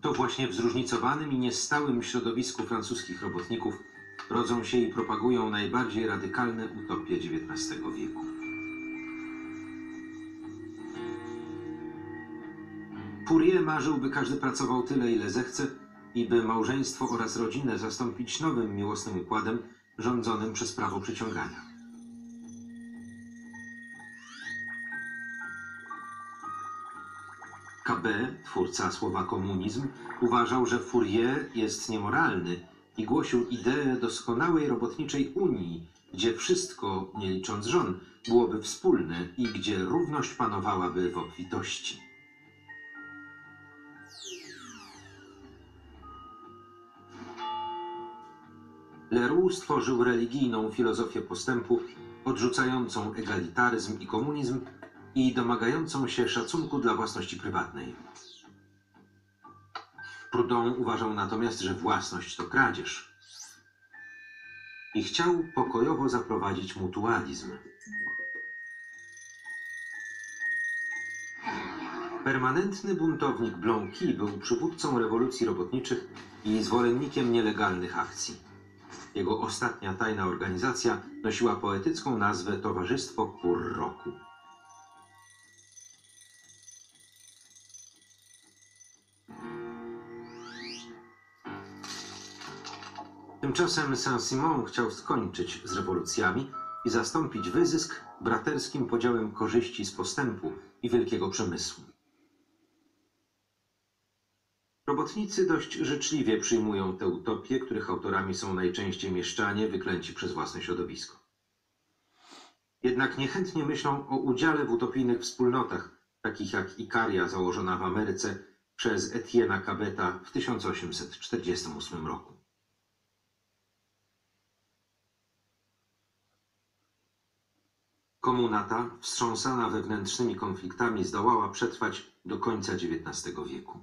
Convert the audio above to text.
To właśnie w zróżnicowanym i niestałym środowisku francuskich robotników rodzą się i propagują najbardziej radykalne utopie XIX wieku. Fourier marzył, by każdy pracował tyle, ile zechce i by małżeństwo oraz rodzinę zastąpić nowym miłosnym układem rządzonym przez prawo przyciągania. KB, twórca słowa komunizm, uważał, że Fourier jest niemoralny i głosił ideę doskonałej robotniczej unii, gdzie wszystko, nie licząc żon, byłoby wspólne i gdzie równość panowałaby w obfitości. Leroux stworzył religijną filozofię postępu, odrzucającą egalitaryzm i komunizm i domagającą się szacunku dla własności prywatnej. Proudhon uważał natomiast, że własność to kradzież i chciał pokojowo zaprowadzić mutualizm. Permanentny buntownik Blanqui był przywódcą rewolucji robotniczych i zwolennikiem nielegalnych akcji. Jego ostatnia tajna organizacja nosiła poetycką nazwę Towarzystwo Kur Roku. Tymczasem Saint-Simon chciał skończyć z rewolucjami i zastąpić wyzysk braterskim podziałem korzyści z postępu i wielkiego przemysłu. Robotnicy dość życzliwie przyjmują te utopie, których autorami są najczęściej mieszczanie wyklęci przez własne środowisko. Jednak niechętnie myślą o udziale w utopijnych wspólnotach, takich jak Ikaria założona w Ameryce przez Etienne'a Cabeta w 1848 roku. Komuna ta, wstrząsana wewnętrznymi konfliktami, zdołała przetrwać do końca XIX wieku.